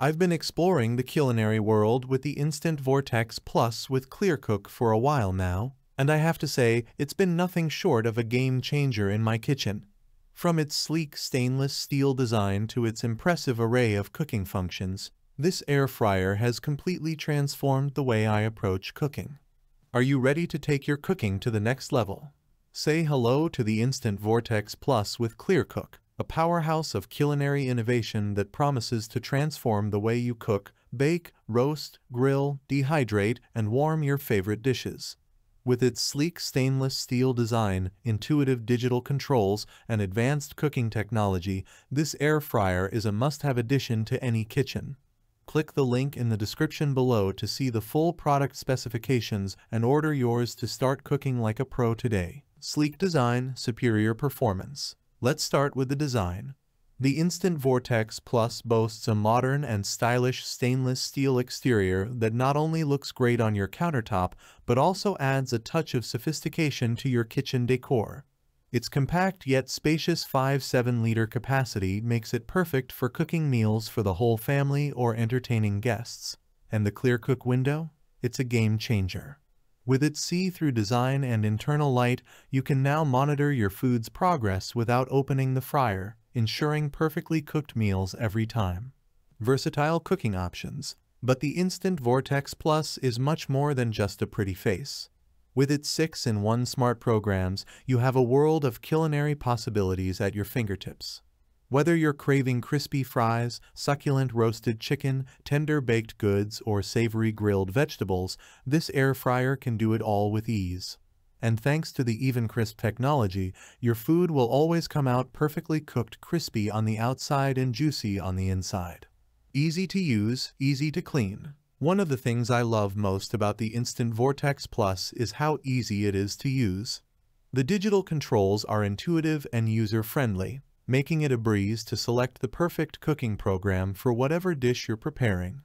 I've been exploring the culinary world with the Instant Vortex Plus with ClearCook for a while now, and I have to say it's been nothing short of a game changer in my kitchen. From its sleek stainless steel design to its impressive array of cooking functions, this air fryer has completely transformed the way I approach cooking. Are you ready to take your cooking to the next level? Say hello to the Instant Vortex Plus with ClearCook, a powerhouse of culinary innovation that promises to transform the way you cook, bake, roast, grill, dehydrate, and warm your favorite dishes. With its sleek stainless steel design, intuitive digital controls, and advanced cooking technology, this air fryer is a must-have addition to any kitchen. Click the link in the description below to see the full product specifications and order yours to start cooking like a pro today. Sleek design, superior performance. Let's start with the design. The Instant Vortex Plus boasts a modern and stylish stainless steel exterior that not only looks great on your countertop, but also adds a touch of sophistication to your kitchen decor. Its compact yet spacious 5-7-liter capacity makes it perfect for cooking meals for the whole family or entertaining guests. And the ClearCook window? It's a game changer. With its see-through design and internal light, you can now monitor your food's progress without opening the fryer, ensuring perfectly cooked meals every time. Versatile cooking options. But the Instant Vortex Plus is much more than just a pretty face. With its 6-in-1 smart programs, you have a world of culinary possibilities at your fingertips. Whether you're craving crispy fries, succulent roasted chicken, tender baked goods, or savory grilled vegetables, this air fryer can do it all with ease. And thanks to the Even Crisp technology, your food will always come out perfectly cooked crispy on the outside and juicy on the inside. Easy to use, easy to clean. One of the things I love most about the Instant Vortex Plus is how easy it is to use. The digital controls are intuitive and user-friendly, making it a breeze to select the perfect cooking program for whatever dish you're preparing.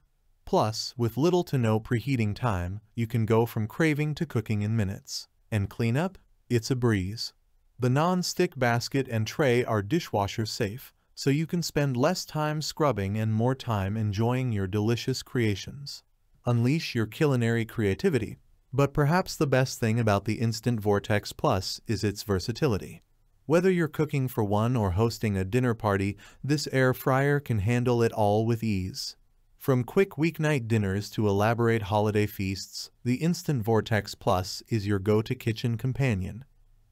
Plus, with little to no preheating time, you can go from craving to cooking in minutes. And cleanup? It's a breeze. The non-stick basket and tray are dishwasher safe, so you can spend less time scrubbing and more time enjoying your delicious creations. Unleash your culinary creativity. But perhaps the best thing about the Instant Vortex Plus is its versatility. Whether you're cooking for one or hosting a dinner party, this air fryer can handle it all with ease. From quick weeknight dinners to elaborate holiday feasts, the Instant Vortex Plus is your go-to kitchen companion.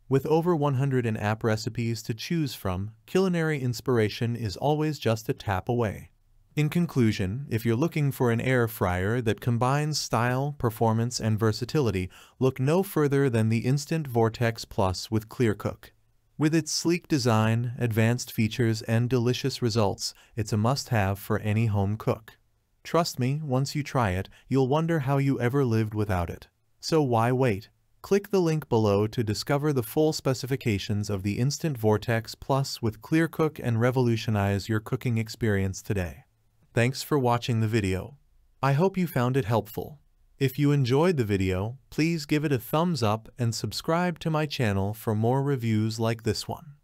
With over 100 app recipes to choose from, culinary inspiration is always just a tap away. In conclusion, if you're looking for an air fryer that combines style, performance, and versatility, look no further than the Instant Vortex Plus with ClearCook. With its sleek design, advanced features, and delicious results, it's a must-have for any home cook. Trust me, once you try it, you'll wonder how you ever lived without it. So why wait? Click the link below to discover the full specifications of the Instant Vortex Plus with ClearCook and revolutionize your cooking experience today. Thanks for watching the video. I hope you found it helpful. If you enjoyed the video, please give it a thumbs up and subscribe to my channel for more reviews like this one.